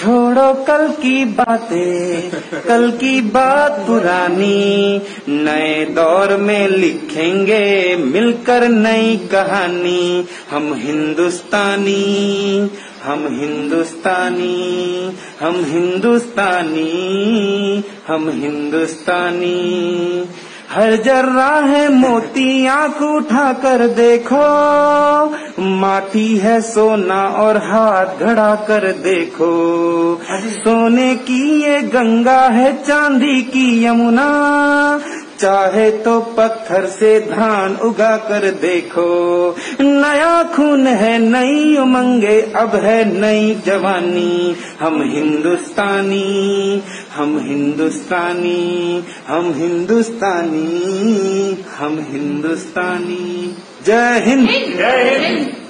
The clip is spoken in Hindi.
छोड़ो कल की बातें, कल की बात पुरानी। नए दौर में लिखेंगे मिलकर नई कहानी। हम हिंदुस्तानी हम हिंदुस्तानी हम हिंदुस्तानी हम हिंदुस्तानी। हर जर्रा है मोती आँख उठा कर देखो। माटी है सोना और हाथ घड़ा कर देखो। सोने की ये गंगा है चांदी की यमुना। चाहे तो पत्थर से धान उगा कर देखो। नया खून है, नई उमंगे, अब है नई जवानी। हम हिंदुस्तानी हम हिंदुस्तानी हम हिंदुस्तानी हम हिंदुस्तानी। जय हिंद। जय हिंद।